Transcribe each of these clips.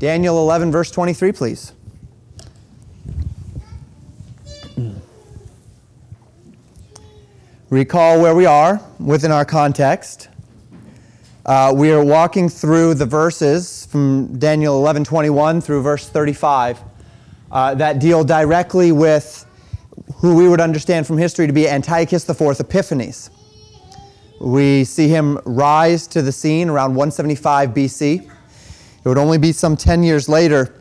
Daniel 11, verse 23, please. Recall where we are within our context. Uh, we are walking through the verses from Daniel 11:21 through verse 35 uh, that deal directly with who we would understand from history to be Antiochus IV Epiphanes. We see him rise to the scene around 175 BC. It would only be some 10 years later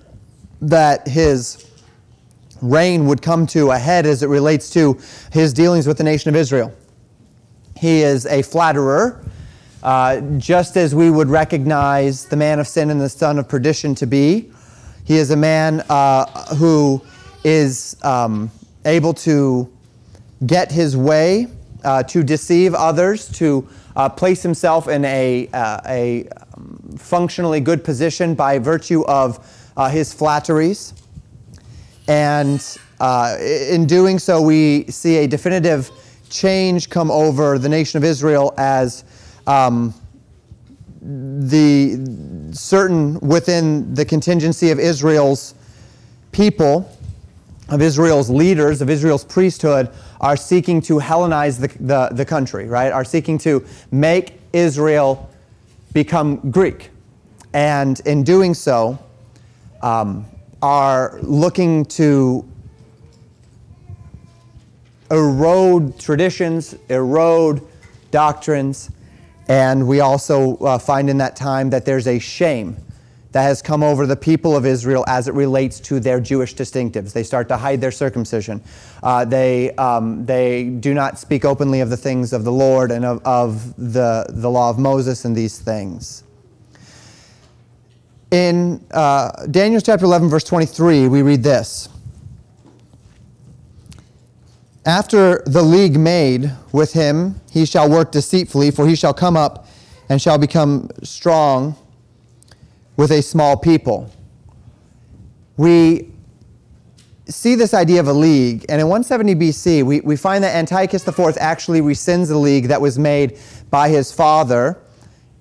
that his reign would come to a head as it relates to his dealings with the nation of Israel. He is a flatterer, uh, just as we would recognize the man of sin and the son of perdition to be. He is a man uh, who is um, able to get his way, uh, to deceive others, to uh, place himself in a, uh, a functionally good position by virtue of uh, his flatteries. And in doing so, we see a definitive change come over the nation of Israel as um, the certain within the contingency of Israel's people, of Israel's leaders, of Israel's priesthood, are seeking to Hellenize the, the, the country, right? Are seeking to make Israel become Greek. And in doing so, um, are looking to erode traditions, erode doctrines, and we also uh, find in that time that there's a shame that has come over the people of Israel as it relates to their Jewish distinctives. They start to hide their circumcision. Uh, they, um, they do not speak openly of the things of the Lord and of, of the, the law of Moses and these things. In uh, Daniel chapter 11, verse 23, we read this. After the league made with him, he shall work deceitfully, for he shall come up and shall become strong with a small people. We see this idea of a league, and in 170 BC, we, we find that Antiochus IV actually rescinds the league that was made by his father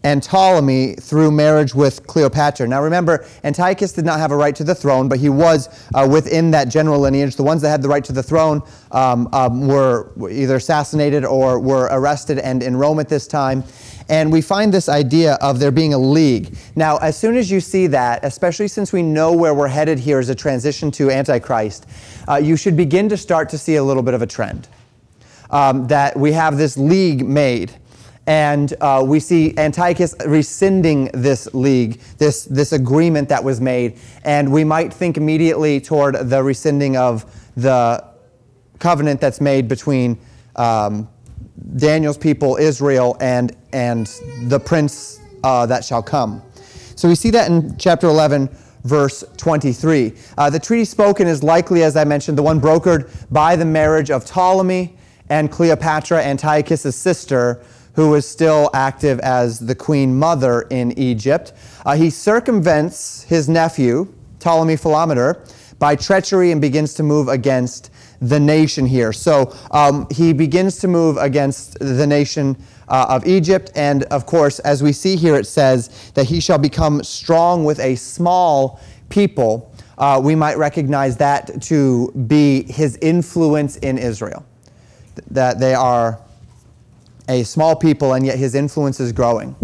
and Ptolemy through marriage with Cleopatra. Now remember, Antiochus did not have a right to the throne, but he was uh, within that general lineage. The ones that had the right to the throne um, um, were either assassinated or were arrested and in Rome at this time. And we find this idea of there being a league. Now, as soon as you see that, especially since we know where we're headed here as a transition to Antichrist, uh, you should begin to start to see a little bit of a trend. Um, that we have this league made and uh, we see Antiochus rescinding this league, this, this agreement that was made. And we might think immediately toward the rescinding of the covenant that's made between um, Daniel's people, Israel, and, and the prince uh, that shall come. So we see that in chapter 11, verse 23. Uh, the treaty spoken is likely, as I mentioned, the one brokered by the marriage of Ptolemy and Cleopatra, Antiochus' sister, who was still active as the queen mother in Egypt. Uh, he circumvents his nephew, Ptolemy Philometor, by treachery and begins to move against the nation here. So um, he begins to move against the nation uh, of Egypt. And of course, as we see here, it says that he shall become strong with a small people. Uh, we might recognize that to be his influence in Israel. That they are a small people, and yet his influence is growing.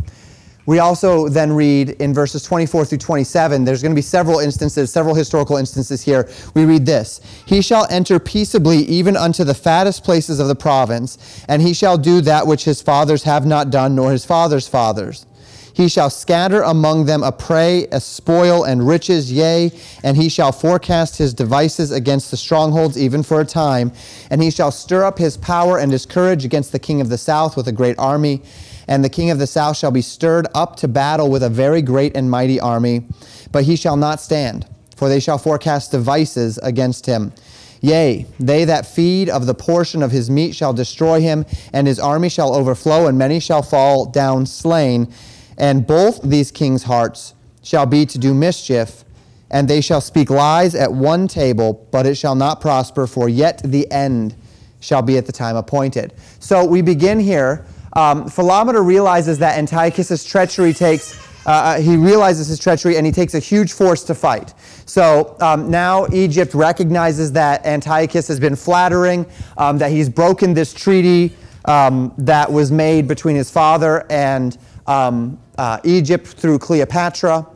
We also then read in verses 24 through 27, there's going to be several instances, several historical instances here. We read this He shall enter peaceably even unto the fattest places of the province, and he shall do that which his fathers have not done, nor his fathers' fathers. He shall scatter among them a prey, a spoil, and riches, yea, and he shall forecast his devices against the strongholds even for a time. And he shall stir up his power and his courage against the king of the south with a great army. And the king of the south shall be stirred up to battle with a very great and mighty army. But he shall not stand, for they shall forecast devices against him. Yea, they that feed of the portion of his meat shall destroy him, and his army shall overflow, and many shall fall down slain. And both these kings' hearts shall be to do mischief, and they shall speak lies at one table, but it shall not prosper, for yet the end shall be at the time appointed. So we begin here. Um, Philometor realizes that Antiochus' treachery takes uh, he realizes his treachery and he takes a huge force to fight. So um, now Egypt recognizes that Antiochus has been flattering, um, that he's broken this treaty um, that was made between his father and um, uh, Egypt through Cleopatra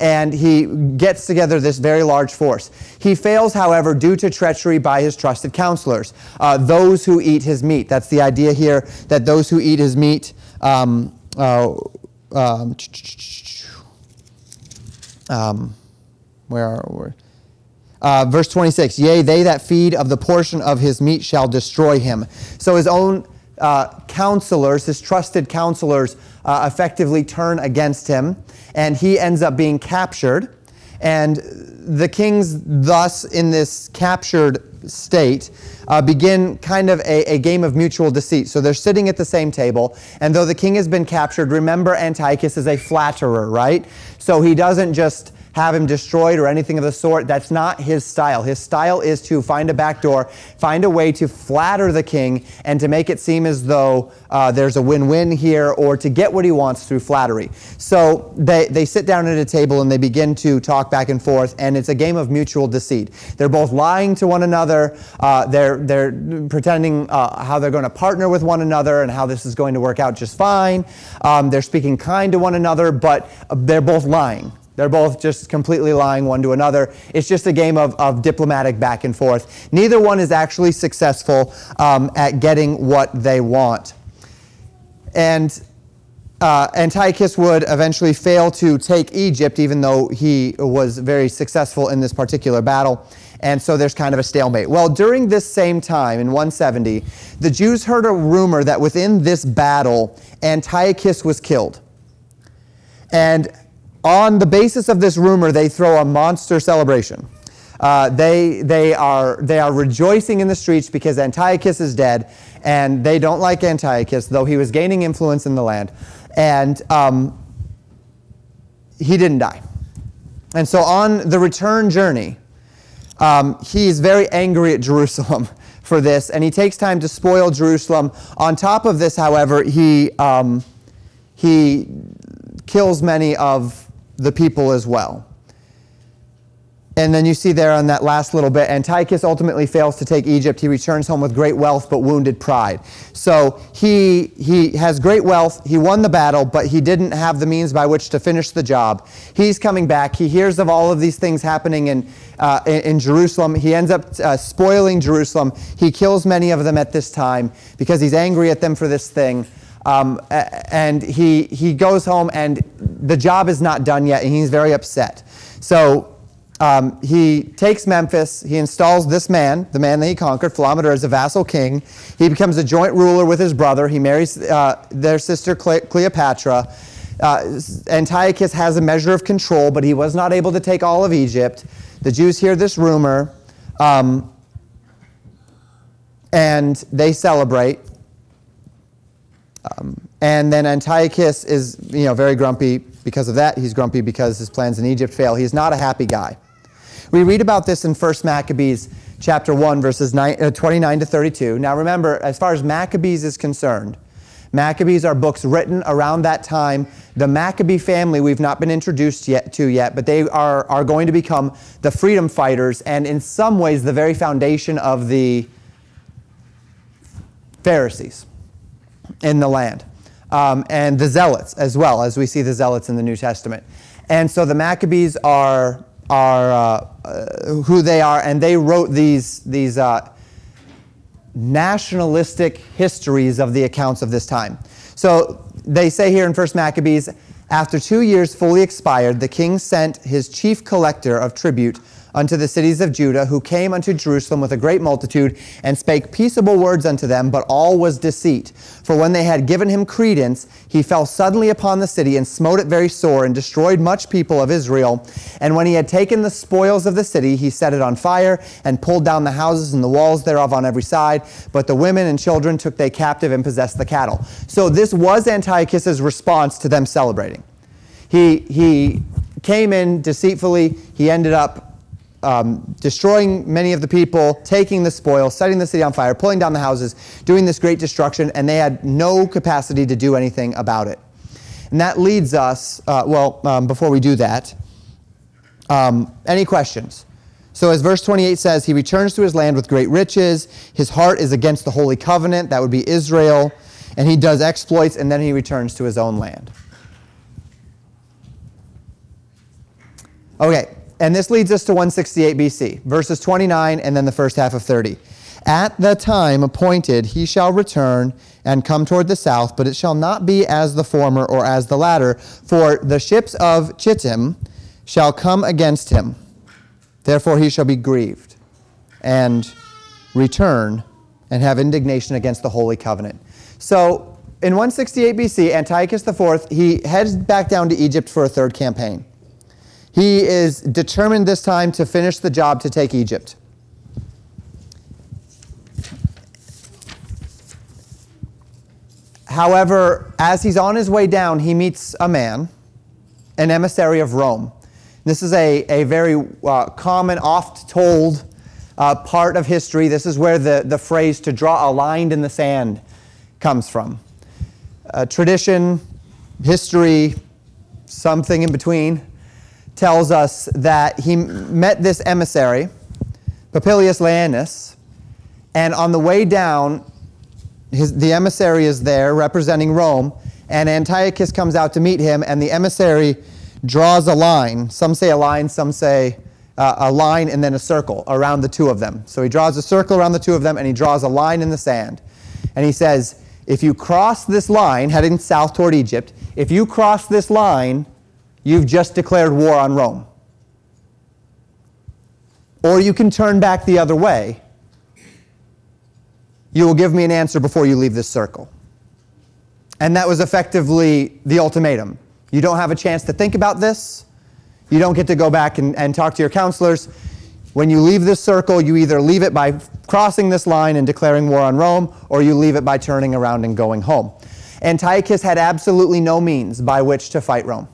and he gets together this very large force. He fails, however, due to treachery by his trusted counselors, uh, those who eat his meat. That's the idea here that those who eat his meat. Um, uh, um, um, where are we? Uh, verse 26 Yea, they that feed of the portion of his meat shall destroy him. So his own uh, counselors, his trusted counselors, uh, effectively turn against him, and he ends up being captured. And the kings, thus, in this captured state, uh, begin kind of a, a, game of mutual deceit. So they're sitting at the same table, and though the king has been captured, remember Antiochus is a flatterer, right? So he doesn't just have him destroyed or anything of the sort. That's not his style. His style is to find a back door, find a way to flatter the king, and to make it seem as though uh, there's a win win here or to get what he wants through flattery. So they, they sit down at a table and they begin to talk back and forth, and it's a game of mutual deceit. They're both lying to one another, uh, they're, they're pretending uh, how they're going to partner with one another and how this is going to work out just fine. Um, they're speaking kind to one another, but they're both lying. They're both just completely lying one to another. It's just a game of, of diplomatic back and forth. Neither one is actually successful um, at getting what they want. And uh, Antiochus would eventually fail to take Egypt, even though he was very successful in this particular battle. And so there's kind of a stalemate. Well, during this same time, in 170, the Jews heard a rumor that within this battle, Antiochus was killed. And on the basis of this rumor, they throw a monster celebration. Uh, they, they, are, they are rejoicing in the streets because Antiochus is dead, and they don't like Antiochus, though he was gaining influence in the land. And um, he didn't die. And so on the return journey, um, he's very angry at Jerusalem for this, and he takes time to spoil Jerusalem. On top of this, however, he, um, he kills many of the people as well. And then you see there on that last little bit, Antiochus ultimately fails to take Egypt. He returns home with great wealth, but wounded pride. So he, he has great wealth. He won the battle, but he didn't have the means by which to finish the job. He's coming back. He hears of all of these things happening in, uh, in, Jerusalem. He ends up uh, spoiling Jerusalem. He kills many of them at this time because he's angry at them for this thing. Um, and he, he goes home and the job is not done yet and he's very upset. So um, he takes Memphis, he installs this man, the man that he conquered, Philometor, as a vassal king. He becomes a joint ruler with his brother. He marries uh, their sister Cleopatra. Uh, Antiochus has a measure of control, but he was not able to take all of Egypt. The Jews hear this rumor um, and they celebrate. Um, and then Antiochus is, you know, very grumpy because of that. He's grumpy because his plans in Egypt fail. He's not a happy guy. We read about this in 1 Maccabees chapter 1, verses uh, 29 to 32. Now remember, as far as Maccabees is concerned, Maccabees are books written around that time. The Maccabee family we've not been introduced yet to yet, but they are, are going to become the freedom fighters and in some ways the very foundation of the Pharisees in the land. Um, and the Zealots as well, as we see the Zealots in the New Testament. And so the Maccabees are, are uh, uh, who they are, and they wrote these, these uh, nationalistic histories of the accounts of this time. So they say here in 1 Maccabees, after two years fully expired, the king sent his chief collector of tribute unto the cities of Judah, who came unto Jerusalem with a great multitude, and spake peaceable words unto them, but all was deceit. For when they had given him credence, he fell suddenly upon the city, and smote it very sore, and destroyed much people of Israel. And when he had taken the spoils of the city, he set it on fire, and pulled down the houses and the walls thereof on every side. But the women and children took they captive and possessed the cattle. So this was Antiochus's response to them celebrating. He, he came in deceitfully, he ended up um, destroying many of the people, taking the spoil, setting the city on fire, pulling down the houses, doing this great destruction, and they had no capacity to do anything about it. And that leads us, uh, well, um, before we do that, um, any questions? So, as verse 28 says, he returns to his land with great riches. His heart is against the holy covenant, that would be Israel. And he does exploits, and then he returns to his own land. Okay, and this leads us to 168 BC, verses 29 and then the first half of 30. At the time appointed, he shall return and come toward the south, but it shall not be as the former or as the latter, for the ships of Chittim shall come against him. Therefore he shall be grieved and return and have indignation against the holy covenant. So in 168 BC, Antiochus IV, he heads back down to Egypt for a third campaign. He is determined this time to finish the job to take Egypt. However, as he's on his way down, he meets a man, an emissary of Rome. This is a, a very uh, common, oft told uh, part of history. This is where the, the phrase to draw a line in the sand comes from. Uh, tradition, history, something in between, tells us that he met this emissary, Papilius Laenas, and on the way down, his, the emissary is there representing Rome, and Antiochus comes out to meet him, and the emissary draws a line. Some say a line, some say uh, a line and then a circle around the two of them. So he draws a circle around the two of them, and he draws a line in the sand. And he says, if you cross this line, heading south toward Egypt, if you cross this line, you've just declared war on Rome. Or you can turn back the other way you will give me an answer before you leave this circle. And that was effectively the ultimatum. You don't have a chance to think about this. You don't get to go back and, and talk to your counselors. When you leave this circle, you either leave it by crossing this line and declaring war on Rome, or you leave it by turning around and going home. Antiochus had absolutely no means by which to fight Rome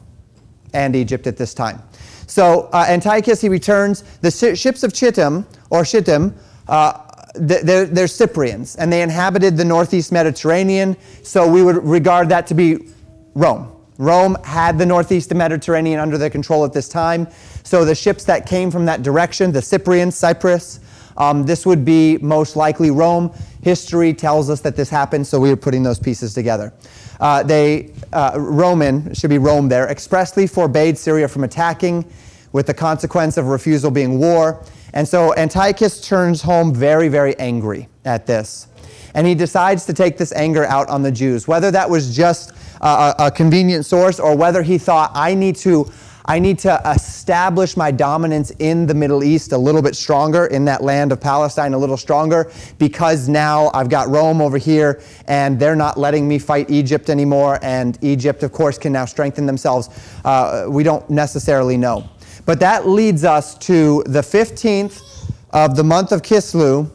and Egypt at this time. So uh, Antiochus, he returns. The ships of Chittim, or Shittim, uh, they're, they're Cyprians, and they inhabited the northeast Mediterranean, so we would regard that to be Rome. Rome had the northeast Mediterranean under their control at this time, so the ships that came from that direction, the Cyprians, Cyprus, um, this would be most likely Rome. History tells us that this happened, so we are putting those pieces together. Uh, they, uh, Roman, should be Rome there, expressly forbade Syria from attacking, with the consequence of refusal being war. And so Antiochus turns home very, very angry at this. And he decides to take this anger out on the Jews, whether that was just a, a convenient source or whether he thought, I need to. I need to establish my dominance in the Middle East a little bit stronger, in that land of Palestine a little stronger, because now I've got Rome over here and they're not letting me fight Egypt anymore. And Egypt, of course, can now strengthen themselves. Uh, we don't necessarily know. But that leads us to the 15th of the month of Kislu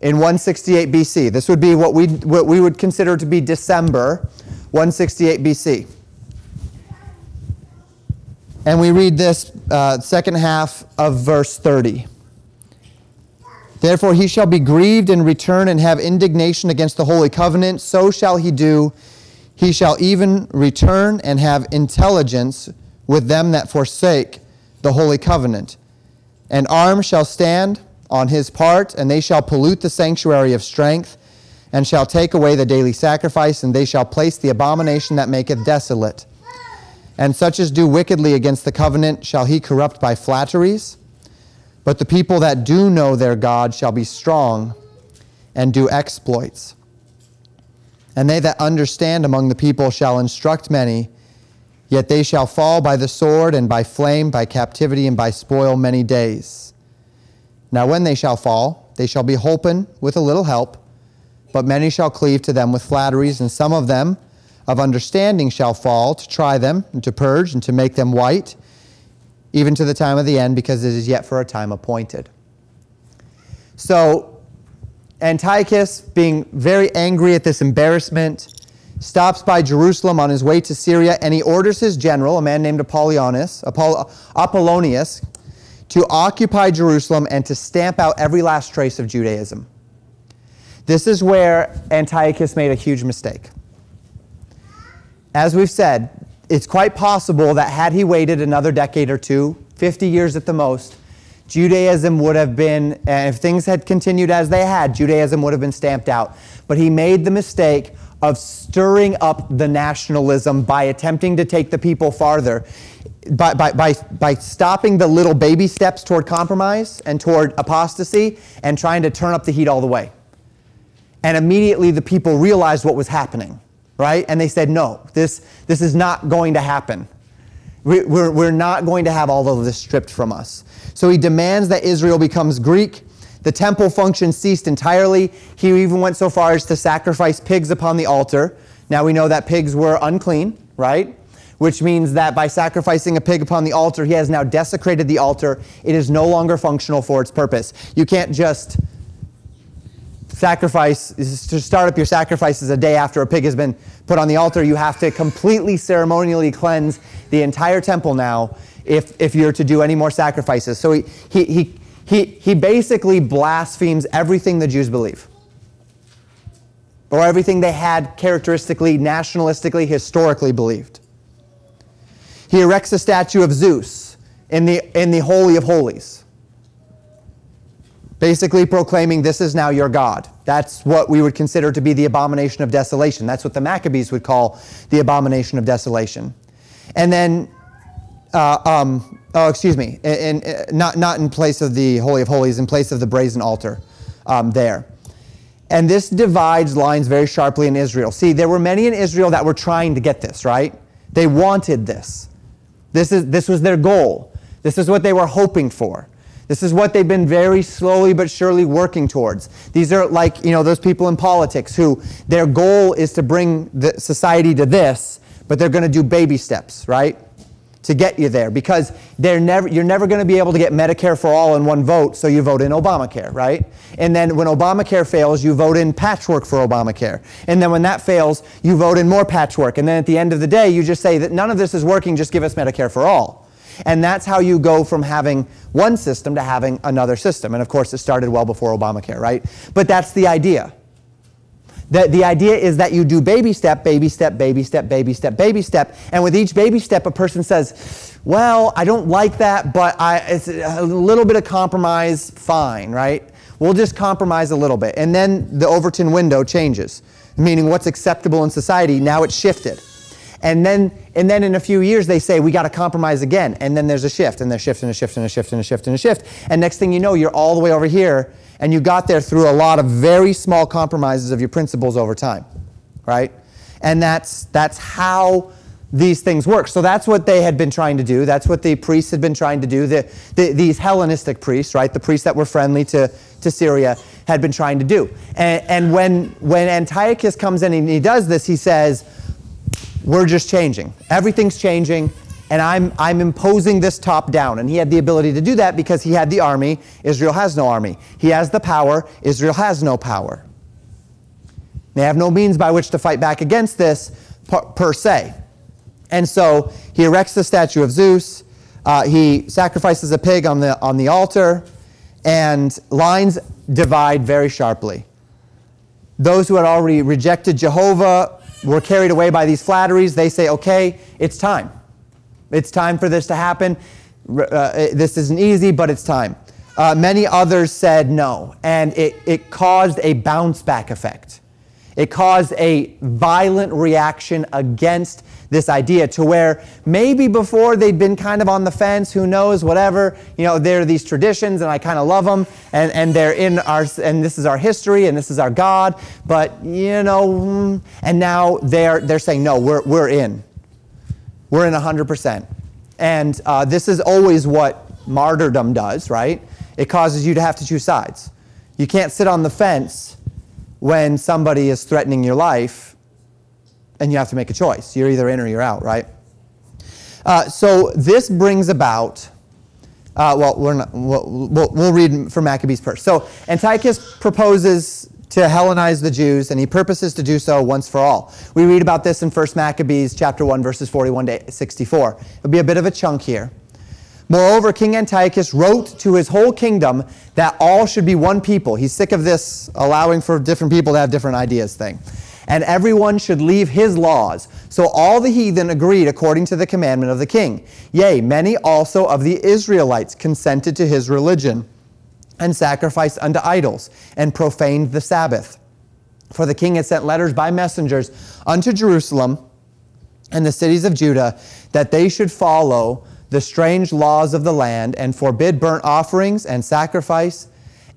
in 168 BC. This would be what we, what we would consider to be December 168 BC. And we read this uh, second half of verse 30. Therefore he shall be grieved and return and have indignation against the holy covenant. So shall he do. He shall even return and have intelligence with them that forsake the holy covenant. An arm shall stand on his part, and they shall pollute the sanctuary of strength, and shall take away the daily sacrifice, and they shall place the abomination that maketh desolate. And such as do wickedly against the covenant shall he corrupt by flatteries. But the people that do know their God shall be strong and do exploits. And they that understand among the people shall instruct many, Yet they shall fall by the sword, and by flame, by captivity, and by spoil many days. Now when they shall fall, they shall be holpen with a little help, but many shall cleave to them with flatteries, and some of them of understanding shall fall to try them, and to purge, and to make them white, even to the time of the end, because it is yet for a time appointed. So Antiochus, being very angry at this embarrassment, stops by Jerusalem on his way to Syria, and he orders his general, a man named Apollonius, Apollonius, to occupy Jerusalem and to stamp out every last trace of Judaism. This is where Antiochus made a huge mistake. As we've said, it's quite possible that had he waited another decade or two, 50 years at the most, Judaism would have been, and if things had continued as they had, Judaism would have been stamped out. But he made the mistake of stirring up the nationalism by attempting to take the people farther, by, by, by, by stopping the little baby steps toward compromise and toward apostasy and trying to turn up the heat all the way. And immediately the people realized what was happening, right? And they said, no, this, this is not going to happen. We, we're, we're not going to have all of this stripped from us. So he demands that Israel becomes Greek. The temple function ceased entirely. He even went so far as to sacrifice pigs upon the altar. Now we know that pigs were unclean, right? Which means that by sacrificing a pig upon the altar, he has now desecrated the altar. It is no longer functional for its purpose. You can't just sacrifice, is to start up your sacrifices a day after a pig has been put on the altar. You have to completely ceremonially cleanse the entire temple now if, if you're to do any more sacrifices. So he, he, he, he, he basically blasphemes everything the Jews believe. Or everything they had characteristically, nationalistically, historically believed. He erects a statue of Zeus in the, in the Holy of Holies. Basically proclaiming this is now your God. That's what we would consider to be the abomination of desolation. That's what the Maccabees would call the abomination of desolation. And then uh, um, oh, excuse me, in, in, not, not in place of the Holy of Holies, in place of the brazen altar um, there. And this divides lines very sharply in Israel. See, there were many in Israel that were trying to get this, right? They wanted this. This, is, this was their goal. This is what they were hoping for. This is what they've been very slowly but surely working towards. These are like, you know, those people in politics who their goal is to bring the society to this, but they're going to do baby steps, right? to get you there because they're never, you're never going to be able to get Medicare for all in one vote, so you vote in Obamacare, right? And then when Obamacare fails, you vote in patchwork for Obamacare. And then when that fails, you vote in more patchwork. And then at the end of the day, you just say that none of this is working, just give us Medicare for all. And that's how you go from having one system to having another system. And of course, it started well before Obamacare, right? But that's the idea. The, the idea is that you do baby step, baby step, baby step, baby step, baby step. And with each baby step, a person says, well, I don't like that, but I, it's a little bit of compromise, fine, right? We'll just compromise a little bit. And then the Overton window changes, meaning what's acceptable in society, now it's shifted. And then, and then in a few years, they say, we got to compromise again. And then there's a shift, and there's shift, and a shift, and a shift, and a shift, and a shift. And next thing you know, you're all the way over here, and you got there through a lot of very small compromises of your principles over time, right? And that's, that's how these things work. So that's what they had been trying to do. That's what the priests had been trying to do. The, the, these Hellenistic priests, right, the priests that were friendly to, to Syria, had been trying to do. And, and when, when Antiochus comes in and he does this, he says, we're just changing. Everything's changing and I'm, I'm imposing this top down. And he had the ability to do that because he had the army. Israel has no army. He has the power. Israel has no power. They have no means by which to fight back against this per, per se. And so he erects the statue of Zeus. Uh, he sacrifices a pig on the, on the altar. And lines divide very sharply. Those who had already rejected Jehovah were carried away by these flatteries. They say, okay, it's time. It's time for this to happen. Uh, this isn't easy, but it's time. Uh, many others said no, and it, it caused a bounce back effect. It caused a violent reaction against this idea to where maybe before they'd been kind of on the fence, who knows, whatever, you know, there are these traditions and I kind of love them and, and they're in our, and this is our history and this is our God, but you know, mm, and now they're, they're saying, no, we're, we're in. We're in 100%. And uh, this is always what martyrdom does, right? It causes you to have to choose sides. You can't sit on the fence when somebody is threatening your life and you have to make a choice. You're either in or you're out, right? Uh, so this brings about, uh, well, we're not, we'll, we'll, we'll read from Maccabees first. So Antiochus proposes to Hellenize the Jews, and he purposes to do so once for all. We read about this in 1 Maccabees chapter 1, verses 41 to 64. It'll be a bit of a chunk here. Moreover, King Antiochus wrote to his whole kingdom that all should be one people. He's sick of this allowing for different people to have different ideas thing. And everyone should leave his laws. So all the heathen agreed according to the commandment of the king. Yea, many also of the Israelites consented to his religion, and sacrificed unto idols, and profaned the Sabbath. For the king had sent letters by messengers unto Jerusalem and the cities of Judah that they should follow the strange laws of the land and forbid burnt offerings and sacrifice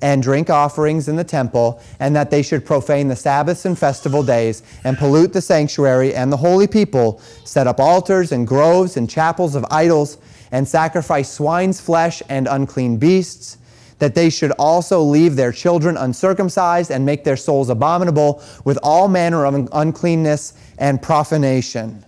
and drink offerings in the temple, and that they should profane the Sabbaths and festival days, and pollute the sanctuary and the holy people, set up altars and groves and chapels of idols, and sacrifice swine's flesh and unclean beasts, that they should also leave their children uncircumcised and make their souls abominable with all manner of uncleanness and profanation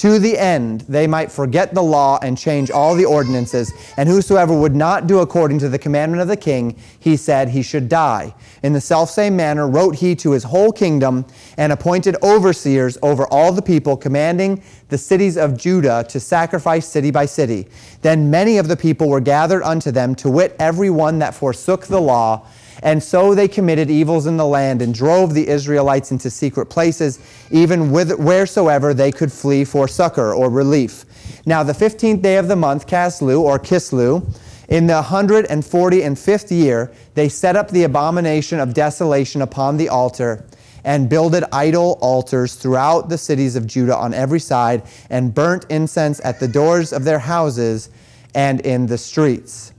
to the end they might forget the law and change all the ordinances. And whosoever would not do according to the commandment of the king, he said he should die. In the selfsame manner wrote he to his whole kingdom and appointed overseers over all the people, commanding the cities of Judah to sacrifice city by city. Then many of the people were gathered unto them, to wit, every one that forsook the law and so they committed evils in the land and drove the Israelites into secret places, even with, wheresoever they could flee for succor or relief. Now, the 15th day of the month, Casleu or Kislu, in the 140 and fifth year, they set up the abomination of desolation upon the altar and builded idol altars throughout the cities of Judah on every side and burnt incense at the doors of their houses and in the streets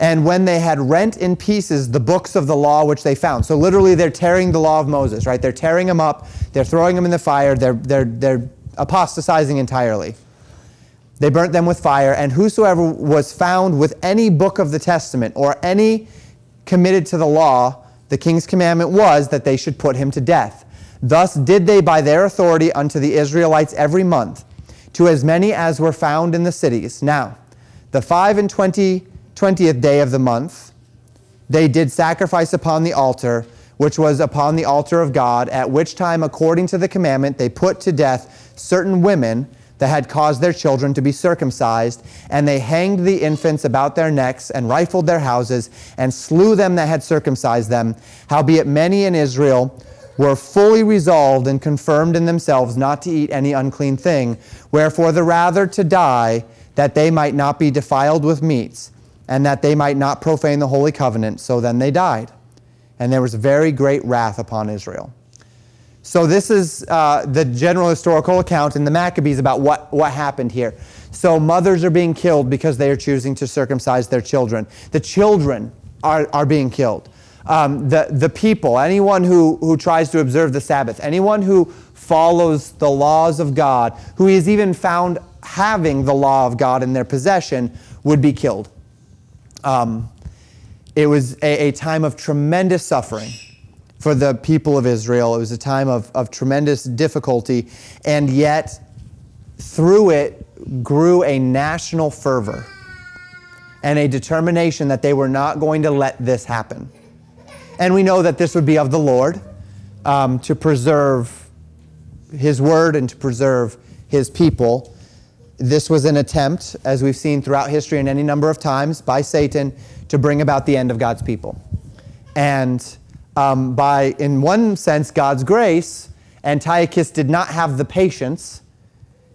and when they had rent in pieces the books of the law which they found. So literally they're tearing the law of Moses, right? They're tearing them up, they're throwing them in the fire, they're, they're, they're apostatizing entirely. They burnt them with fire, and whosoever was found with any book of the Testament or any committed to the law, the king's commandment was that they should put him to death. Thus did they by their authority unto the Israelites every month, to as many as were found in the cities. Now, the five and twenty 20th day of the month, they did sacrifice upon the altar, which was upon the altar of God, at which time, according to the commandment, they put to death certain women that had caused their children to be circumcised, and they hanged the infants about their necks, and rifled their houses, and slew them that had circumcised them. Howbeit many in Israel were fully resolved and confirmed in themselves not to eat any unclean thing, wherefore the rather to die, that they might not be defiled with meats and that they might not profane the holy covenant. So then they died. And there was very great wrath upon Israel. So this is uh, the general historical account in the Maccabees about what, what happened here. So mothers are being killed because they are choosing to circumcise their children. The children are, are being killed. Um, the, the people, anyone who, who tries to observe the Sabbath, anyone who follows the laws of God, who is even found having the law of God in their possession, would be killed. Um, it was a, a, time of tremendous suffering for the people of Israel. It was a time of, of tremendous difficulty, and yet through it grew a national fervor and a determination that they were not going to let this happen. And we know that this would be of the Lord um, to preserve His word and to preserve His people. This was an attempt, as we've seen throughout history and any number of times, by Satan to bring about the end of God's people. And um, by, in one sense, God's grace, Antiochus did not have the patience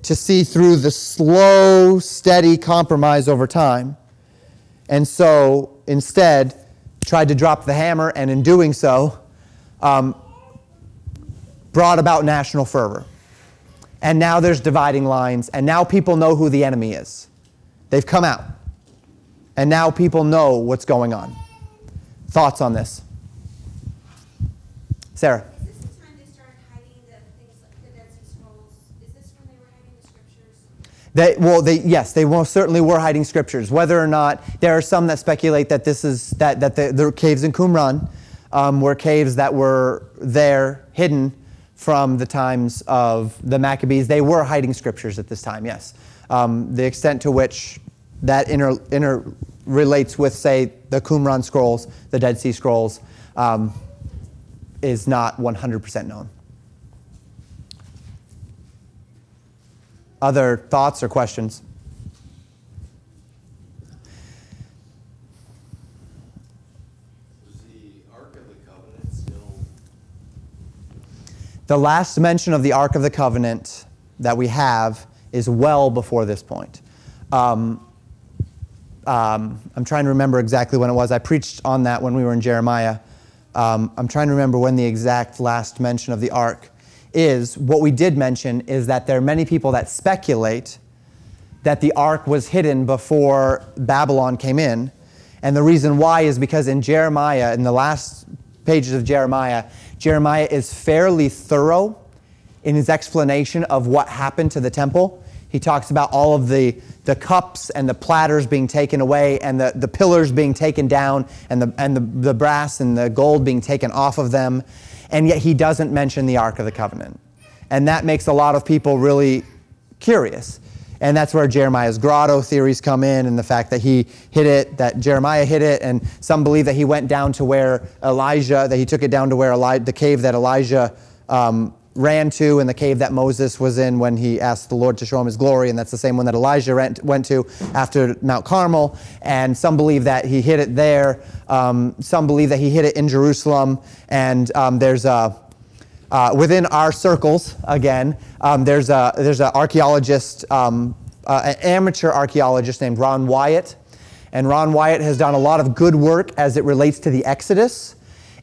to see through the slow, steady compromise over time. And so instead, tried to drop the hammer, and in doing so, um, brought about national fervor. And now there's dividing lines, and now people know who the enemy is. They've come out. And now people know what's going on. Thoughts on this? Sarah. They, well, they, yes, they most certainly were hiding scriptures. Whether or not there are some that speculate that this is that that the, the caves in Qumran um, were caves that were there hidden from the times of the Maccabees. They were hiding scriptures at this time, yes. Um, the extent to which that inter, inter relates with, say, the Qumran scrolls, the Dead Sea Scrolls, um, is not 100% known. Other thoughts or questions? The last mention of the Ark of the Covenant that we have is well before this point. Um, um, I'm trying to remember exactly when it was. I preached on that when we were in Jeremiah. Um, I'm trying to remember when the exact last mention of the ark is. What we did mention is that there are many people that speculate that the ark was hidden before Babylon came in. And the reason why is because in Jeremiah, in the last pages of Jeremiah, Jeremiah is fairly thorough in his explanation of what happened to the temple. He talks about all of the, the cups and the platters being taken away and the, the pillars being taken down and, the, and the, the brass and the gold being taken off of them. And yet he doesn't mention the Ark of the Covenant. And that makes a lot of people really curious. And that's where Jeremiah's grotto theories come in and the fact that he hit it, that Jeremiah hit it, and some believe that he went down to where Elijah, that he took it down to where Eli- the cave that Elijah um, ran to and the cave that Moses was in when he asked the Lord to show him his glory, and that's the same one that Elijah went to after Mount Carmel. And some believe that he hid it there. Um, some believe that he hid it in Jerusalem. And um, there's a uh, within our circles, again, um, there's a there's an archaeologist, um, uh, an amateur archaeologist named Ron Wyatt, and Ron Wyatt has done a lot of good work as it relates to the Exodus.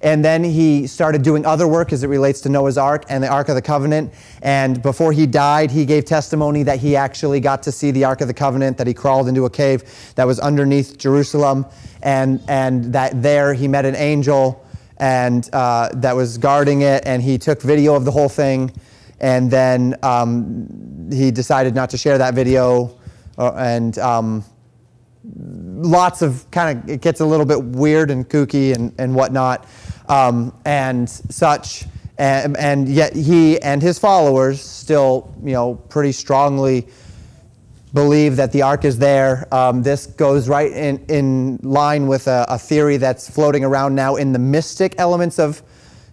And then he started doing other work as it relates to Noah's Ark and the Ark of the Covenant. And before he died, he gave testimony that he actually got to see the Ark of the Covenant, that he crawled into a cave that was underneath Jerusalem, and, and that there he met an angel and uh, that was guarding it, and he took video of the whole thing. And then um, he decided not to share that video. Uh, and um, lots of kind of, it gets a little bit weird and kooky and, and whatnot um, and such. And, and, yet he and his followers still, you know, pretty strongly believe that the ark is there. Um, this goes right in, in line with a, a, theory that's floating around now in the mystic elements of,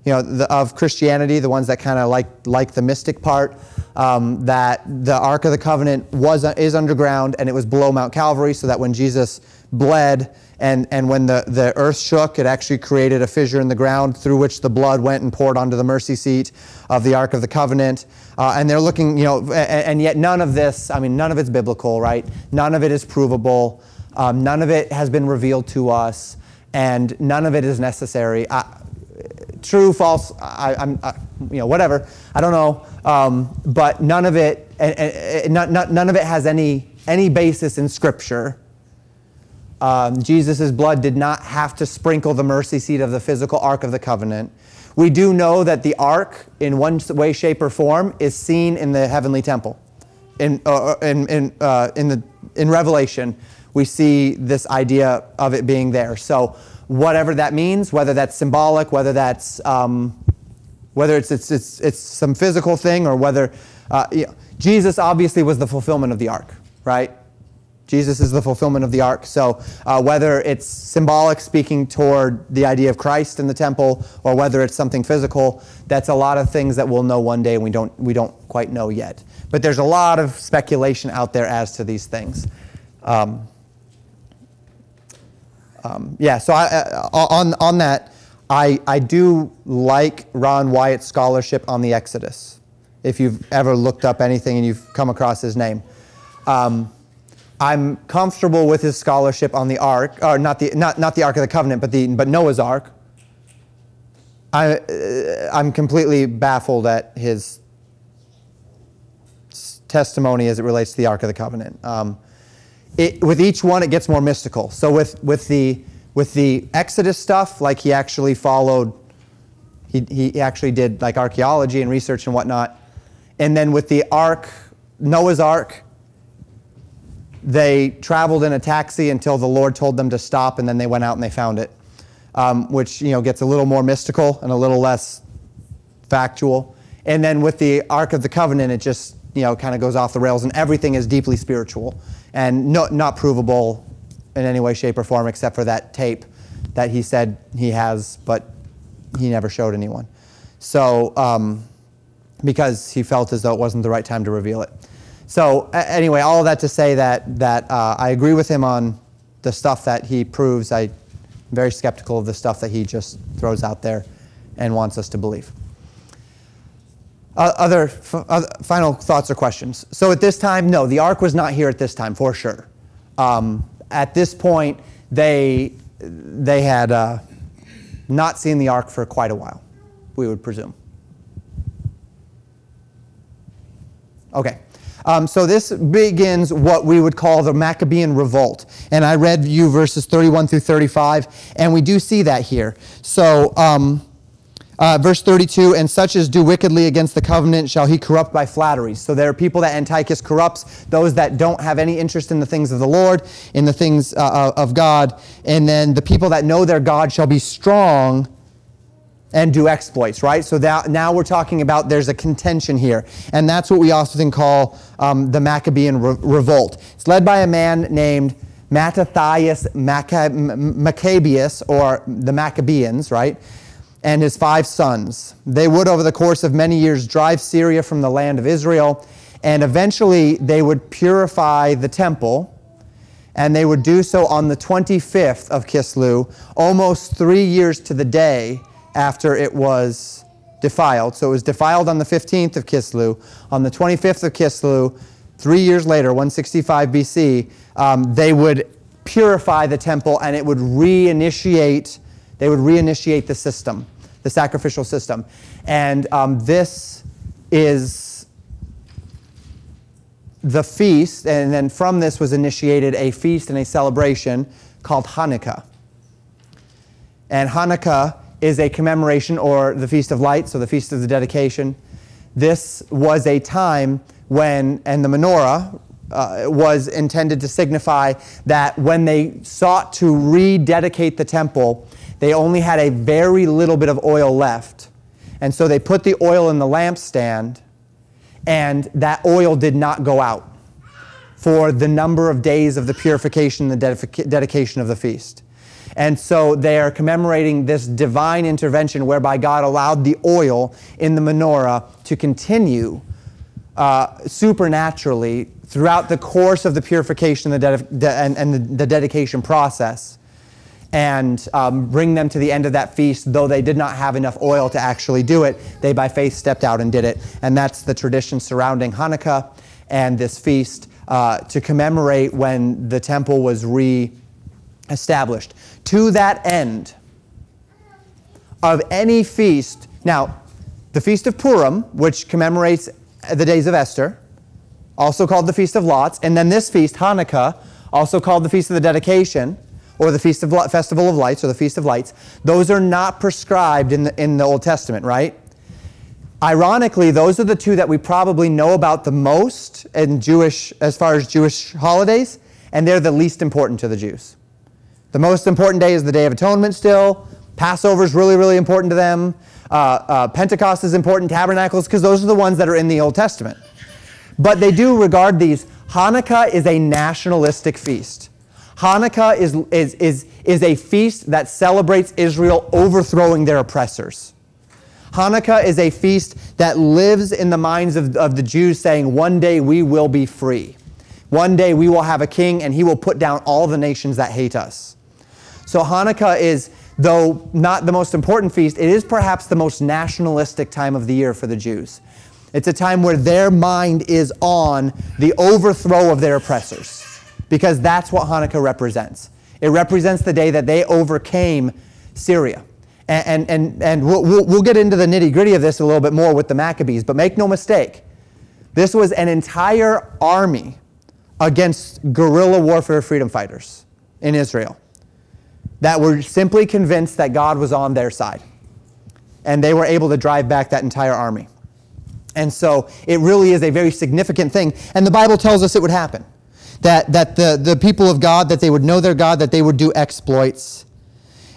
you know, the, of Christianity, the ones that kind of like, like the mystic part, um, that the Ark of the Covenant was, is underground and it was below Mount Calvary so that when Jesus bled and, and when the, the earth shook, it actually created a fissure in the ground through which the blood went and poured onto the mercy seat of the Ark of the Covenant. Uh, and they're looking, you know, and, and, yet none of this, I mean, none of it's biblical, right? None of it is provable. Um, none of it has been revealed to us, and none of it is necessary. I, true, false, I, am you know, whatever. I don't know. Um, but none of it, and, and, and, none of it has any, any basis in Scripture. Um, Jesus' blood did not have to sprinkle the mercy seat of the physical Ark of the Covenant. We do know that the Ark, in one way, shape, or form, is seen in the heavenly temple. In, uh, uh, in, in, uh, in, the, in Revelation, we see this idea of it being there. So, whatever that means, whether that's symbolic, whether that's um, whether it's, it's, it's, it's some physical thing or whether uh, you know, Jesus obviously was the fulfillment of the ark, right? Jesus is the fulfillment of the ark. So, uh, whether it's symbolic, speaking toward the idea of Christ in the temple, or whether it's something physical, that's a lot of things that we'll know one day and we don't, we don't quite know yet. But there's a lot of speculation out there as to these things. Um, um, yeah, so I, uh, on, on that, I, I do like Ron Wyatt's scholarship on the Exodus, if you've ever looked up anything and you've come across his name. Um, I'm comfortable with his scholarship on the Ark, or not the, not, not the Ark of the Covenant, but, the, but Noah's Ark. I, uh, I'm completely baffled at his testimony as it relates to the Ark of the Covenant. Um, it, with each one, it gets more mystical. So with, with, the, with the Exodus stuff, like he actually followed, he, he actually did like archaeology and research and whatnot. And then with the Ark, Noah's Ark, they traveled in a taxi until the Lord told them to stop, and then they went out and they found it, um, which you know gets a little more mystical and a little less factual. And then with the Ark of the Covenant, it just you know kind of goes off the rails, and everything is deeply spiritual and no, not provable in any way, shape, or form, except for that tape that he said he has, but he never showed anyone. So um, because he felt as though it wasn't the right time to reveal it. So anyway, all of that to say that, that uh, I agree with him on the stuff that he proves. I'm very skeptical of the stuff that he just throws out there and wants us to believe. Uh, other, other final thoughts or questions? So at this time, no, the ark was not here at this time for sure. Um, at this point, they they had uh, not seen the ark for quite a while, we would presume. Okay. Um, so this begins what we would call the Maccabean revolt. And I read you verses 31 through 35, and we do see that here. So, um, uh, verse 32, and such as do wickedly against the covenant shall he corrupt by flatteries. So there are people that Antiochus corrupts, those that don't have any interest in the things of the Lord, in the things uh, uh of God. And then the people that know their God shall be strong and do exploits, right? So that, now we're talking about there's a contention here. And that's what we often call um, the Maccabean re- revolt. It's led by a man named Mattathias Maccabeus, or the Maccabeans, right? And his five sons. They would, over the course of many years, drive Syria from the land of Israel. And eventually, they would purify the temple. And they would do so on the 25th of Casleu, almost three years to the day after it was defiled. So it was defiled on the 15th of Casleu. On the 25th of Casleu, three years later, 165 BC, um, they would purify the temple and it would reinitiate, they would reinitiate the system, the sacrificial system. And um, this is the feast, and then from this was initiated a feast and a celebration called Hanukkah. And Hanukkah is a commemoration or the Feast of Lights or the Feast of the Dedication. This was a time when, and the menorah uh, was intended to signify that when they sought to rededicate the temple, they only had a very little bit of oil left. And so they put the oil in the lampstand, and that oil did not go out for the number of days of the purification and the dedication of the feast. And so they are commemorating this divine intervention whereby God allowed the oil in the menorah to continue uh, supernaturally throughout the course of the purification and the, de- and, and the, the, dedication process and um, bring them to the end of that feast, though they did not have enough oil to actually do it. They, by faith, stepped out and did it. And that's the tradition surrounding Hanukkah and this feast uh, to commemorate when the temple was re established. To that end, of any feast, now, the Feast of Purim, which commemorates the days of Esther, also called the Feast of Lots, and then this feast, Hanukkah, also called the Feast of the Dedication, or the Feast of Festival of Lights, or the Feast of Lights, those are not prescribed in the, in the Old Testament, right? Ironically, those are the two that we probably know about the most in Jewish, as far as Jewish holidays, and they're the least important to the Jews. The most important day is the Day of Atonement still. Passover is really, really important to them. Uh, uh, Pentecost is important, Tabernacles, because those are the ones that are in the Old Testament. But they do regard these. Hanukkah is a nationalistic feast. Hanukkah is, is, is, is a feast that celebrates Israel overthrowing their oppressors. Hanukkah is a feast that lives in the minds of, of the Jews saying, one day we will be free. One day we will have a king and he will put down all the nations that hate us. So Hanukkah is, though not the most important feast, it is perhaps the most nationalistic time of the year for the Jews. It's a time where their mind is on the overthrow of their oppressors, because that's what Hanukkah represents. It represents the day that they overcame Syria. And, and, and we'll, we'll get into the nitty gritty of this a little bit more with the Maccabees, but make no mistake, this was an entire army against guerrilla warfare freedom fighters in Israel that were simply convinced that God was on their side. And they were able to drive back that entire army. And so it really is a very significant thing. And the Bible tells us it would happen. That, that the, the people of God, that they would know their God, that they would do exploits.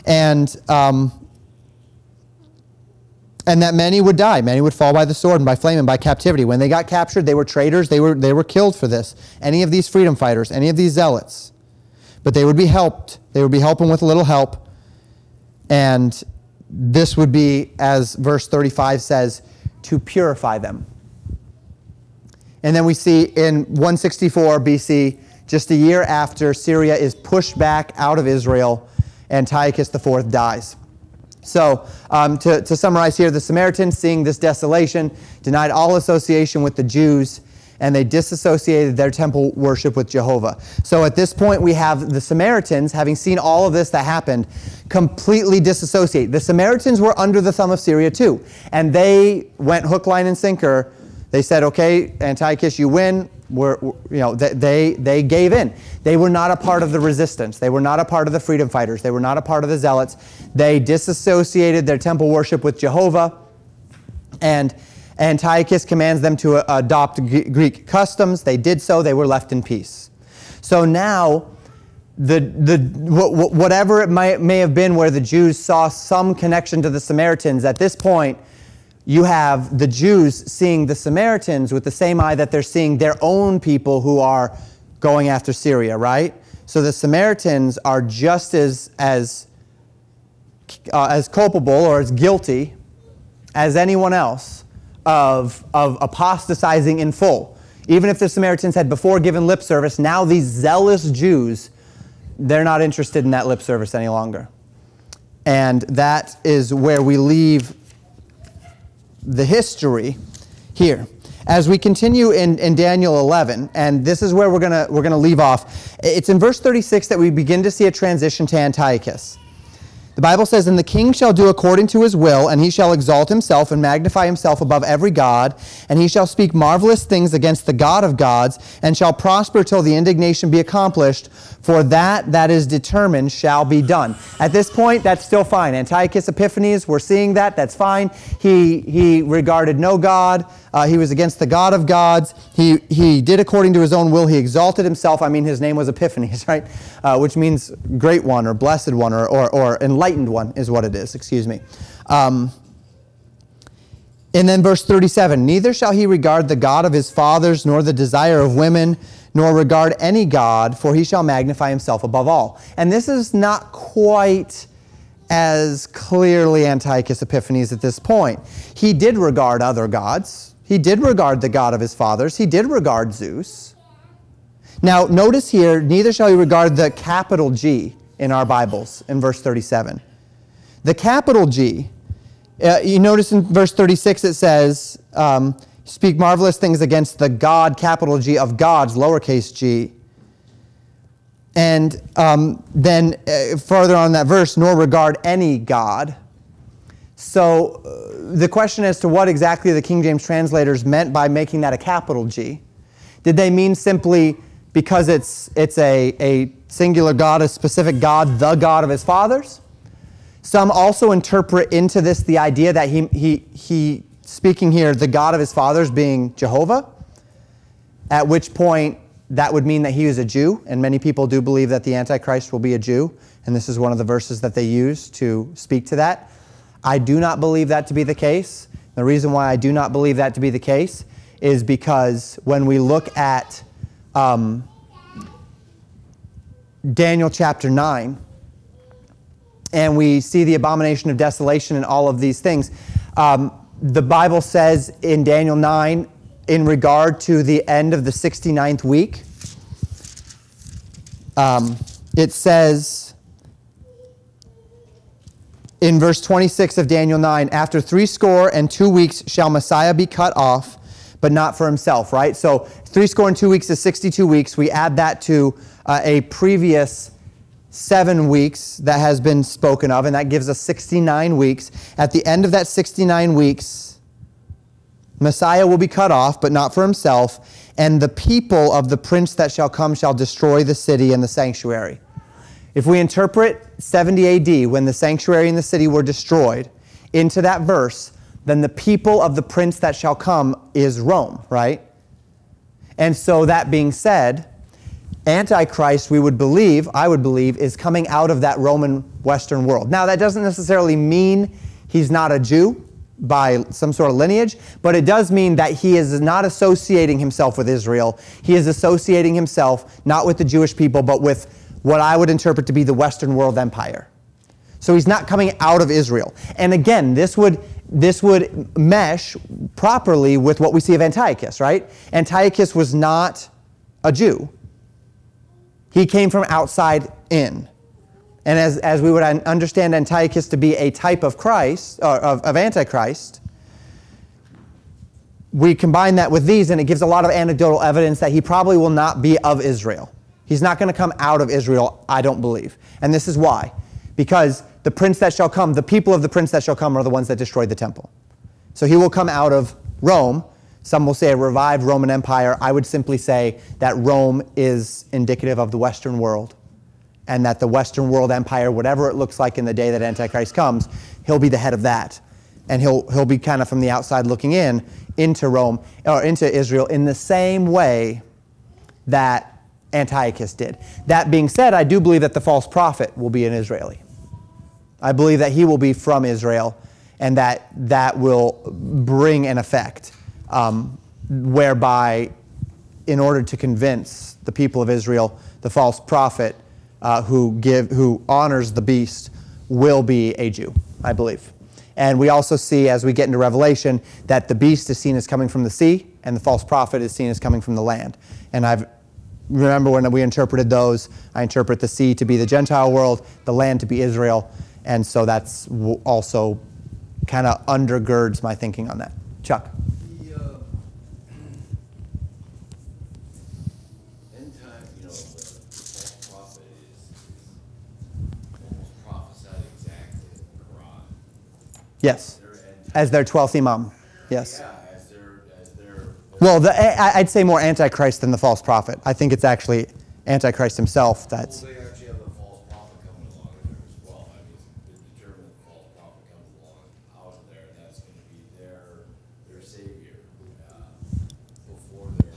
And, um, and that many would die. Many would fall by the sword and by flame and by captivity. When they got captured, they were traitors. They were, they were killed for this. Any of these freedom fighters, any of these zealots. But they would be helped. They would be helping with a little help. And this would be, as verse 35 says, to purify them. And then we see in 164 BC, just a year after Syria is pushed back out of Israel, Antiochus IV dies. So, um, to, to summarize here, the Samaritans, seeing this desolation, denied all association with the Jews, and they disassociated their temple worship with Jehovah. So, at this point, we have the Samaritans, having seen all of this that happened, completely disassociate. The Samaritans were under the thumb of Syria too, and they went hook, line, and sinker. They said, okay, Antiochus, you win you know, they, they gave in. They were not a part of the resistance. They were not a part of the freedom fighters. They were not a part of the zealots. They disassociated their temple worship with Jehovah. And Antiochus commands them to adopt Greek customs. They did so. They were left in peace. So now, the, the, whatever it might, may have been where the Jews saw some connection to the Samaritans, at this point, you have the Jews seeing the Samaritans with the same eye that they're seeing their own people who are going after Syria, right? So the Samaritans are just as, as, uh, as culpable or as guilty as anyone else of, of apostatizing in full. Even if the Samaritans had before given lip service, now these zealous Jews, they're not interested in that lip service any longer. And that is where we leave the history here. As we continue in, in Daniel 11, and this is where we're going to we're gonna leave off, it's in verse 36 that we begin to see a transition to Antiochus. The Bible says, And the king shall do according to his will, and he shall exalt himself and magnify himself above every God, and he shall speak marvelous things against the God of gods, and shall prosper till the indignation be accomplished, for that that is determined shall be done. At this point, that's still fine. Antiochus Epiphanes, we're seeing that, that's fine. He, he regarded no God. Uh, he was against the God of gods. He, he did according to his own will. He exalted himself. I mean, his name was Epiphanes, right? Uh, which means great one or blessed one or, or, or, enlightened one is what it is, excuse me. Um, and then verse 37 Neither shall he regard the God of his fathers, nor the desire of women, nor regard any God, for he shall magnify himself above all. And this is not quite as clearly Antiochus Epiphanes at this point. He did regard other gods. He did regard the God of his fathers. He did regard Zeus. Now, notice here, neither shall you regard the capital G in our Bibles in verse 37. The capital G, uh, you notice in verse 36 it says, um, speak marvelous things against the God, capital G, of gods, lowercase g. And um, then uh, further on that verse, nor regard any God. So uh, the question as to what exactly the King James translators meant by making that a capital G. Did they mean simply because it's, it's a, a singular God, a specific God, the God of his fathers? Some also interpret into this the idea that he, he, he speaking here, the God of his fathers being Jehovah, at which point that would mean that he was a Jew, and many people do believe that the Antichrist will be a Jew, and this is one of the verses that they use to speak to that. I do not believe that to be the case. The reason why I do not believe that to be the case is because when we look at um, Daniel chapter 9, and we see the abomination of desolation and all of these things, um, the Bible says in Daniel 9, in regard to the end of the 69th week, um, it says, in verse 26 of Daniel 9, after three score and two weeks shall Messiah be cut off, but not for himself, right? So three score and two weeks is 62 weeks. We add that to uh, a previous seven weeks that has been spoken of, and that gives us 69 weeks. At the end of that 69 weeks, Messiah will be cut off, but not for himself, and the people of the prince that shall come shall destroy the city and the sanctuary. If we interpret 70 AD, when the sanctuary and the city were destroyed, into that verse, then the people of the prince that shall come is Rome, right? And so, that being said, Antichrist, we would believe, I would believe, is coming out of that Roman Western world. Now, that doesn't necessarily mean he's not a Jew by some sort of lineage, but it does mean that he is not associating himself with Israel. He is associating himself not with the Jewish people, but with what I would interpret to be the Western world empire. So he's not coming out of Israel. And again, this would, this would mesh properly with what we see of Antiochus, right? Antiochus was not a Jew. He came from outside in. and as, as we would understand Antiochus to be a type of Christ, or of, of Antichrist, we combine that with these, and it gives a lot of anecdotal evidence that he probably will not be of Israel. He's not going to come out of Israel, I don't believe. And this is why. Because the prince that shall come, the people of the prince that shall come are the ones that destroyed the temple. So he will come out of Rome. Some will say a revived Roman Empire. I would simply say that Rome is indicative of the Western world and that the Western world empire, whatever it looks like in the day that Antichrist comes, he'll be the head of that. And he'll, he'll be kind of from the outside looking in into Rome or into Israel in the same way that Antiochus did. That being said, I do believe that the false prophet will be an Israeli. I believe that he will be from Israel and that that will bring an effect um, whereby, in order to convince the people of Israel, the false prophet uh, who, give, who honors the beast will be a Jew, I believe. And we also see, as we get into Revelation, that the beast is seen as coming from the sea, and the false prophet is seen as coming from the land. And I remember when we interpreted those, I interpret the sea to be the Gentile world, the land to be Israel, and so that's also kind of undergirds my thinking on that. Chuck. Yes. As their 12th Imam. Yes. Well, the, I'd say more Antichrist than the false prophet. I think it's actually Antichrist himself that's. Well, they actually have the false prophet coming along in there as well. I mean, it's determined false prophet comes along out of there, and that's going to be their their savior uh, before their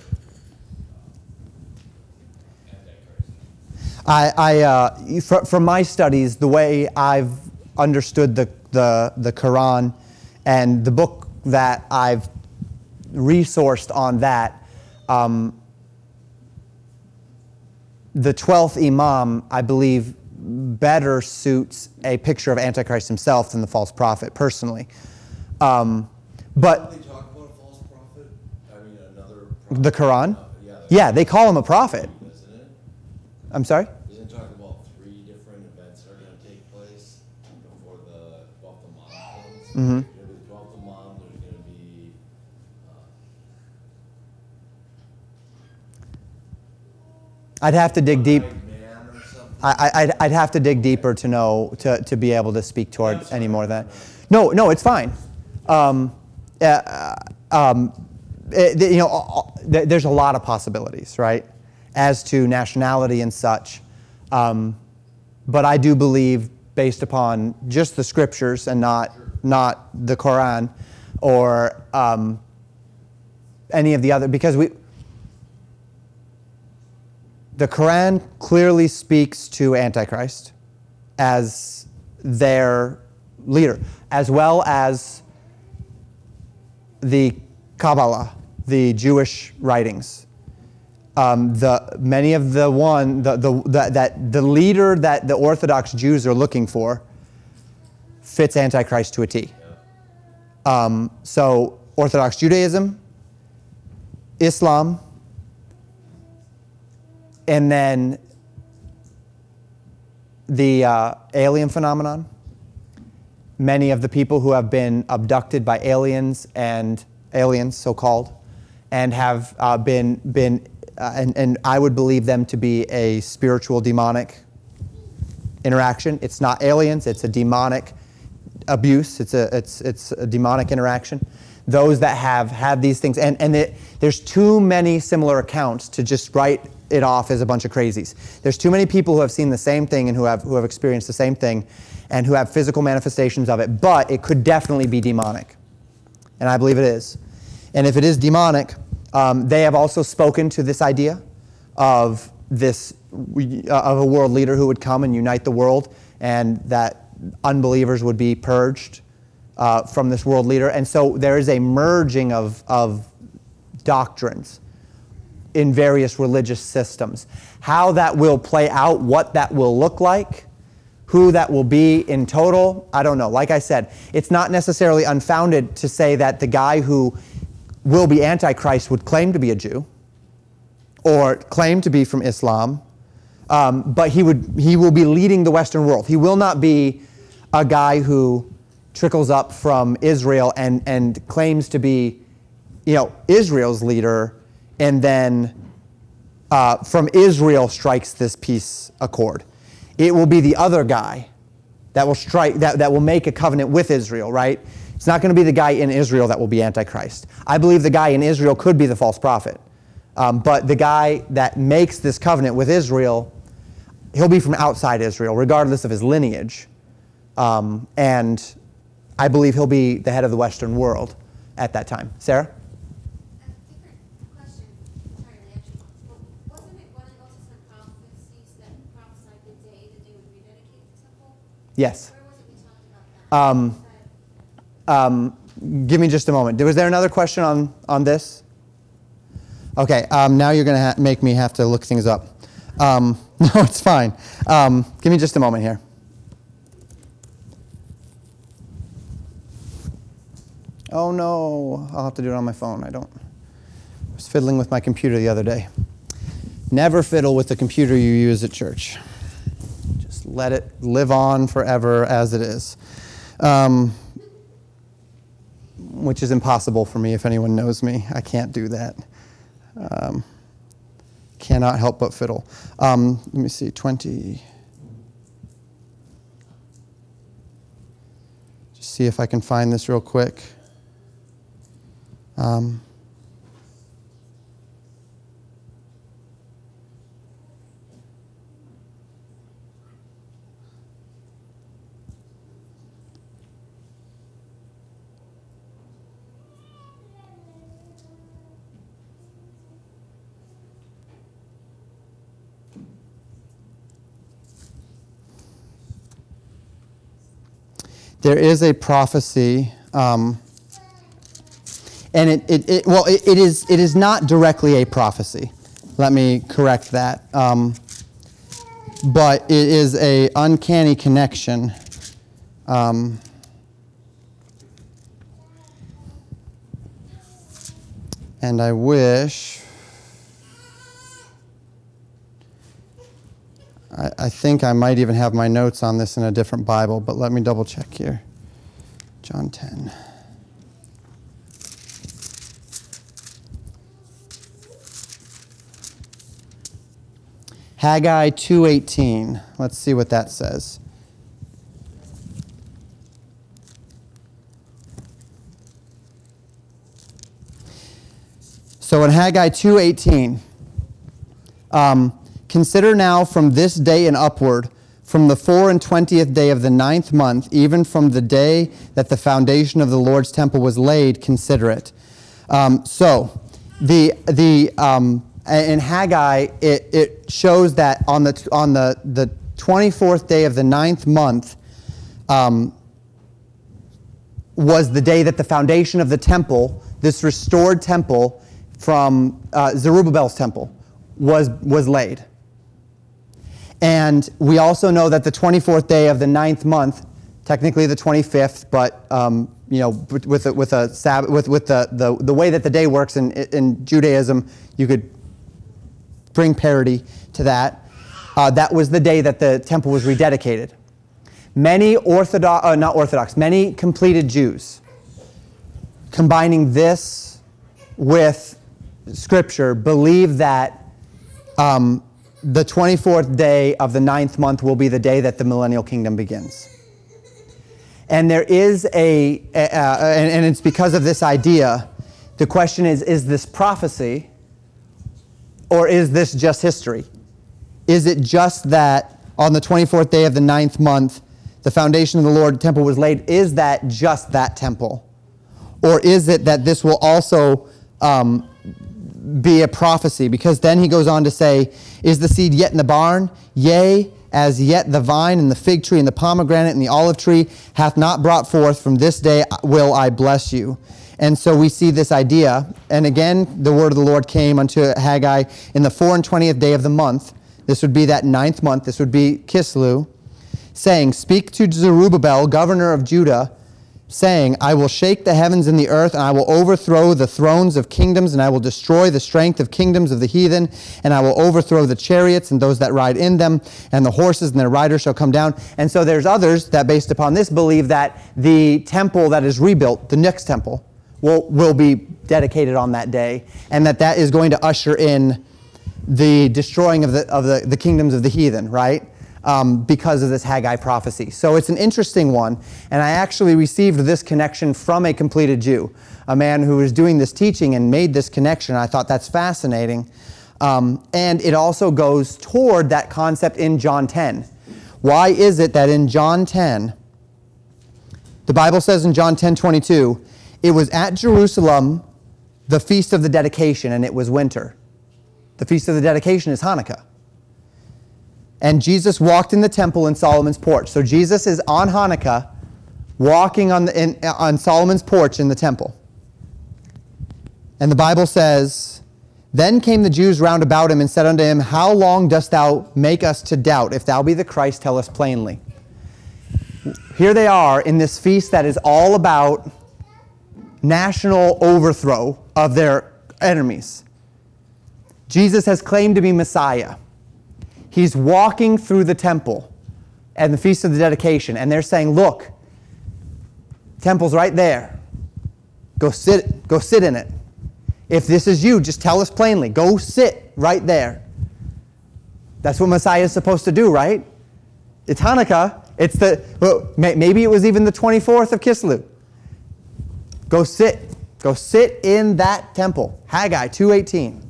uh, Antichrist. I, I uh, fr- from my studies, the way I've understood the the, the Quran and the book that I've resourced on that, um, the 12th Imam, I believe, better suits a picture of Antichrist himself than the false prophet, personally. Um, but Don't they talk about a false prophet? I mean, the Quran? Uh, yeah, that's- Yeah, they call him a prophet. Isn't it? I'm sorry? Isn't talking about three different events that are going to take place before the 12th Imam comes? Mhm. There's going to be the 12th Imam, there's going to be, I'd have to dig deep. uh, man or something. I, I'd have to dig deeper to know, to, to be able to speak toward any more of that. No, no, it's fine. Um, uh, um, it- you know, uh, uh, there- there's a lot of possibilities, right, as to nationality and such. Um, but I do believe, based upon just the scriptures and not, not the Quran or um, any of the other, because we, the Quran clearly speaks to Antichrist as their leader, as well as the Kabbalah, the Jewish writings. Um, the many of the one the, the, the, that the leader that the Orthodox Jews are looking for fits Antichrist to a T. Um, so Orthodox Judaism, Islam, and then the uh, alien phenomenon. Many of the people who have been abducted by aliens and aliens, so called, and have uh, been, been uh, and, and I would believe them to be a spiritual demonic interaction. It's not aliens, it's a demonic abuse, it's a, it's, it's a demonic interaction. Those that have had these things, and, and it, there's too many similar accounts to just write it off as a bunch of crazies. There's too many people who have seen the same thing and who have, who have experienced the same thing and who have physical manifestations of it, but it could definitely be demonic. And I believe it is. And if it is demonic, um, they have also spoken to this idea of this uh, of a world leader who would come and unite the world, and that unbelievers would be purged uh, from this world leader. And so there is a merging of, of doctrines in various religious systems. How that will play out, what that will look like, who that will be in total, I don't know. Like I said, it's not necessarily unfounded to say that the guy who will be Antichrist would claim to be a Jew or claim to be from Islam Um, but he, would, he will be leading the Western world. He will not be a guy who trickles up from Israel and, and claims to be, you know, Israel's leader, and then uh, from Israel strikes this peace accord. It will be the other guy that will strike that, that will make a covenant with Israel, right? It's not going to be the guy in Israel that will be Antichrist. I believe the guy in Israel could be the false prophet. Um, but the guy that makes this covenant with Israel, he'll be from outside Israel, regardless of his lineage. Um, and I believe he'll be the head of the Western world at that time. Sarah? A different question entirely, actually. But wasn't it one of the Old Testament prophecies that prophesied the day that they would rededicate the temple? Yes. Um, Um, give me just a moment. Was there another question on, on this? Okay, um, now you're going to make me have to look things up. Um, no, it's fine. Um, give me just a moment here. Oh no, I'll have to do it on my phone. I don't. I was fiddling with my computer the other day. Never fiddle with the computer you use at church. Let it live on forever as it is. Um, which is impossible for me if anyone knows me. I can't do that. Um, cannot help but fiddle. Um, let me see, 20. Just see if I can find this real quick. Um, there is a prophecy, um, and it, it, it well, it, it, is, it is not directly a prophecy. Let me correct that. Um, but it is a uncanny connection. Um, and I wish. I, I think I might even have my notes on this in a different Bible, but let me double check here. John 10. Haggai 2:18. Let's see what that says. So in Haggai 2:18, um, consider now from this day and upward, from the four and twentieth day of the ninth month, even from the day that the foundation of the Lord's temple was laid, consider it. Um, so, the the um, in Haggai, it, it shows that on the on the the twenty fourth day of the ninth month. Um, was the day that the foundation of the temple, this restored temple from uh, Zerubbabel's temple, was, was laid. And we also know that the 24th day of the ninth month, technically the 25th, but um, you know, with a, with a with, with the, the, the way that the day works in, in Judaism, you could bring parity to that. Uh, that was the day that the temple was rededicated. Many Orthodox, uh, not Orthodox, many completed Jews, combining this with Scripture, believe that um, the 24th day of the ninth month will be the day that the millennial kingdom begins. And there is a, uh, and, and it's because of this idea. The question is is this prophecy or is this just history? Is it just that on the 24th day of the ninth month, the foundation of the Lord temple was laid? Is that just that temple? Or is it that this will also um, be a prophecy? Because then he goes on to say, Is the seed yet in the barn? Yea, as yet the vine and the fig tree and the pomegranate and the olive tree hath not brought forth, from this day will I bless you. And so we see this idea. And again, the word of the Lord came unto Haggai in the four and twentieth day of the month. This would be that ninth month. This would be Casleu, saying, Speak to Zerubbabel, governor of Judah, saying, I will shake the heavens and the earth, and I will overthrow the thrones of kingdoms, and I will destroy the strength of kingdoms of the heathen, and I will overthrow the chariots and those that ride in them, and the horses and their riders shall come down. And so there's others that, based upon this, believe that the temple that is rebuilt, the next temple, will, will be dedicated on that day, and that that is going to usher in the destroying of the, of the, the kingdoms of the heathen, right? Um, because of this Haggai prophecy. So it's an interesting one, and I actually received this connection from a completed Jew, a man who was doing this teaching and made this connection. I thought that's fascinating. Um, and it also goes toward that concept in John 10. Why is it that in John 10, the Bible says in John 10 22, it was at Jerusalem the feast of the dedication, and it was winter. The feast of the dedication is Hanukkah and Jesus walked in the temple in Solomon's porch. So Jesus is on Hanukkah walking on, the, in, on Solomon's porch in the temple. And the Bible says, Then came the Jews round about him and said unto him, How long dost thou make us to doubt? If thou be the Christ, tell us plainly. Here they are in this feast that is all about national overthrow of their enemies. Jesus has claimed to be Messiah he's walking through the temple and the Feast of the Dedication, and they're saying, Look, temple's right there. Go sit, go sit in it. If this is you, just tell us plainly. Go sit right there. That's what Messiah is supposed to do, right? It's Hanukkah. It's the well, maybe it was even the 24th of Kislev. Go sit. Go sit in that temple. Haggai 218.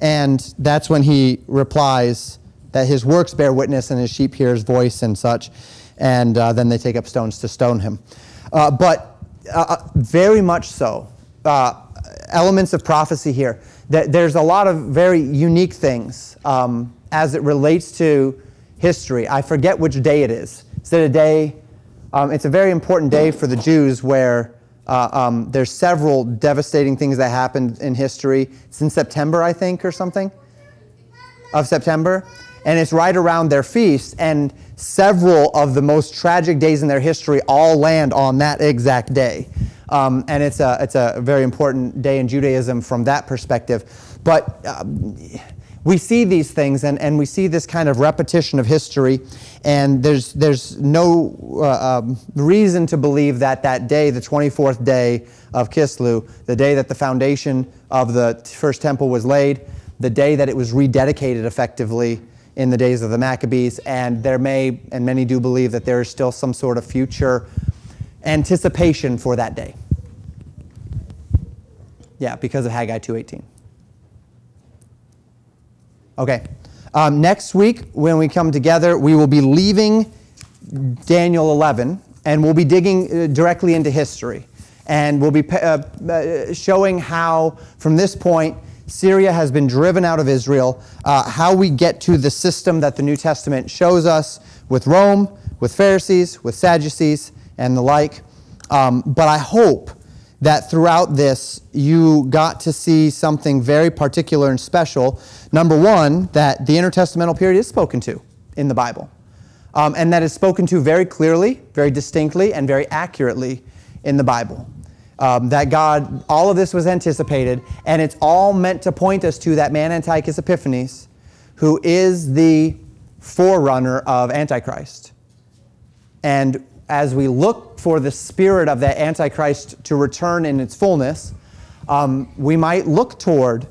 And that's when he replies that his works bear witness and his sheep hear his voice and such. And uh, then they take up stones to stone him. Uh, but uh, uh very much so. Uh, elements of prophecy here. That there's a lot of very unique things um, as it relates to history. I forget which day it is. Is it a day? Um, it's a very important day for the Jews where uh, um, there's several devastating things that happened in history. since September, I think, or something, of September. And it's right around their feast. And several of the most tragic days in their history all land on that exact day. Um, and it's a, it's a very important day in Judaism from that perspective. But um, we see these things and, and we see this kind of repetition of history, and there's, there's no uh, um, reason to believe that that day, the 24th day of Casleu the day that the foundation of the first temple was laid, the day that it was rededicated effectively in the days of the Maccabees, and there may, and many do believe that there is still some sort of future anticipation for that day. Yeah, because of Haggai 2.18. Okay. Um, next week, when we come together, we will be leaving Daniel 11 and we'll be digging uh, directly into history. And we'll be uh, uh, showing how, from this point, Syria has been driven out of Israel, uh, how we get to the system that the New Testament shows us with Rome, with Pharisees, with Sadducees, and the like. Um, but I hope that throughout this you got to see something very particular and special. Number one, that the intertestamental period is spoken to in the Bible. Um, and that is spoken to very clearly, very distinctly, and very accurately in the Bible. Um, that God, all of this was anticipated, and it's all meant to point us to that man Antiochus Epiphanes, who is the forerunner of Antichrist. And as we look for the spirit of that Antichrist to return in its fullness, um, we might look toward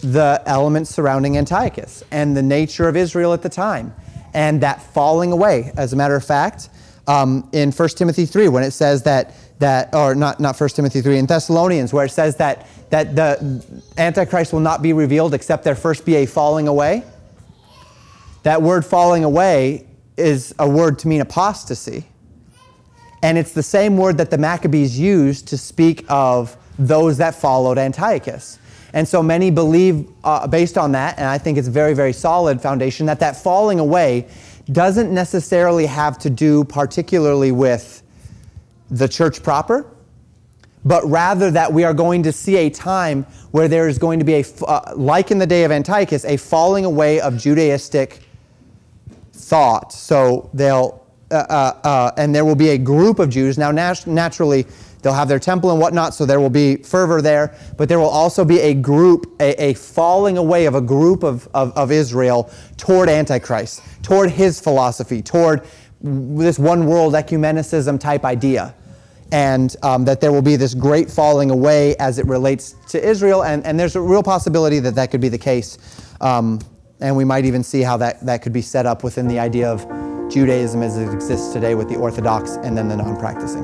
the elements surrounding Antiochus and the nature of Israel at the time and that falling away. As a matter of fact, um, in 1 Timothy 3, when it says that, that or not, not 1 Timothy 3, in Thessalonians, where it says that, that the Antichrist will not be revealed except there first be a falling away. That word falling away is a word to mean apostasy. And it's the same word that the Maccabees used to speak of those that followed Antiochus. And so many believe, uh, based on that, and I think it's a very, very solid foundation, that that falling away doesn't necessarily have to do particularly with the church proper, but rather that we are going to see a time where there is going to be a, uh, like in the day of Antiochus, a falling away of Judaistic thought. So they'll uh, uh, uh, and there will be a group of Jews. Now, nat- naturally, they'll have their temple and whatnot, so there will be fervor there, but there will also be a group, a, a falling away of a group of, of, of Israel toward Antichrist, toward his philosophy, toward this one world ecumenicism type idea. And um, that there will be this great falling away as it relates to Israel, and, and there's a real possibility that that could be the case. Um, and we might even see how that, that could be set up within the idea of Judaism as it exists today with the Orthodox and then the non practicing.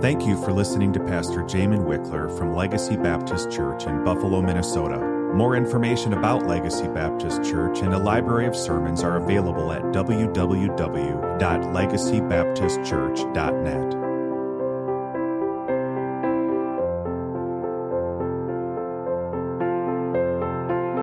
Thank you for listening to Pastor Jamen Wikler from Legacy Baptist Church in Buffalo, Minnesota. More information about Legacy Baptist Church and a library of sermons are available at www.legacybaptistchurch.net.